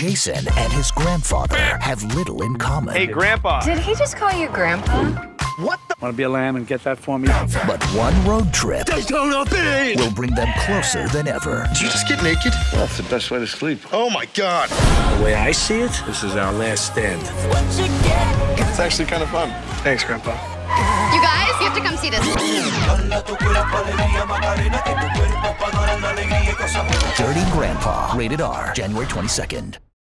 Jason and his grandfather have little in common. Hey, Grandpa. Did he just call you Grandpa? What the? Want to be a lamb and get that for me? But one road trip will bring them closer than ever. Did you just get naked? Well, that's the best way to sleep. Oh my god. The way I see it, this is our last stand. It's actually kind of fun. Thanks, Grandpa. You guys, you have to come see this. Dirty Grandpa, rated R, January 22nd.